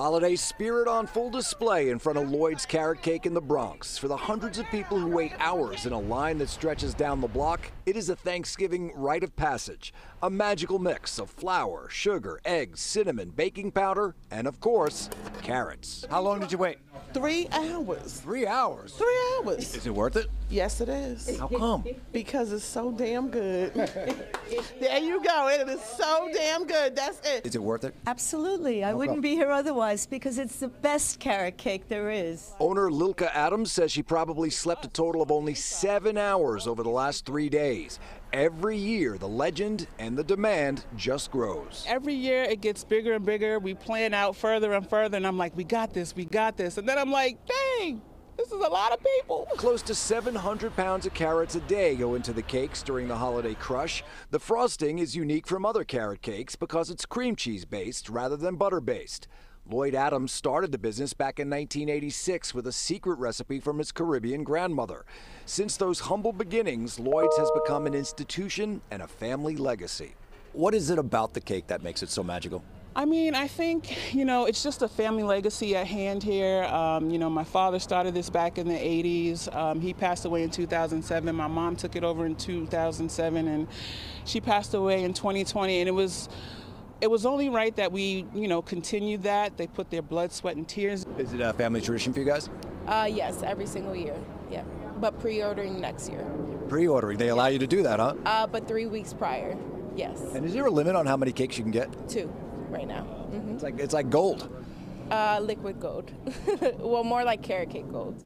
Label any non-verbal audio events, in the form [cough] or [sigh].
holiday spirit on full display in front of Lloyd's Carrot Cake in the Bronx. For the hundreds of people who wait hours in a line that stretches down the block, it is a Thanksgiving rite of passage. A magical mix of flour, sugar, eggs, cinnamon, baking powder, and of course, carrots. How long did you wait? Three hours. Three hours. Three hours. Is it worth it? Yes, it is. How come? Because it's so damn good. [laughs] there you go. It is so damn good. That's it. Is it worth it? Absolutely. I wouldn't be here otherwise because it's the best carrot cake there is. Owner Lilka Adams says she probably slept a total of only seven hours over the last three days. Every year, the legend and the demand just grows. Every year it gets bigger and bigger. We plan out further and further, and I'm like, we got this, we got this. And then I'm like, dang, this is a lot of people. [laughs] Close to 700 pounds of carrots a day go into the cakes during the holiday crush. The frosting is unique from other carrot cakes because it's cream cheese based rather than butter based. Lloyd Adams started the business back in 1986 with a secret recipe from his Caribbean grandmother. Since those humble beginnings, Lloyd's has become an institution and a family legacy. What is it about the cake that makes it so magical? I mean, I think, you know, it's just a family legacy at hand here. Um, you know, my father started this back in the 80s. Um, he passed away in 2007. My mom took it over in 2007, and she passed away in 2020. And it was it was only right that we, you know, continued that. They put their blood, sweat, and tears. Is it a family tradition for you guys? Uh, yes, every single year. Yeah, but pre-ordering next year. Pre-ordering. They allow you to do that, huh? Uh, but three weeks prior. Yes, And is there a limit on how many cakes you can get? two right now. hmm It's like it's like gold. Uh, liquid gold. [laughs] well, more like carrot cake gold.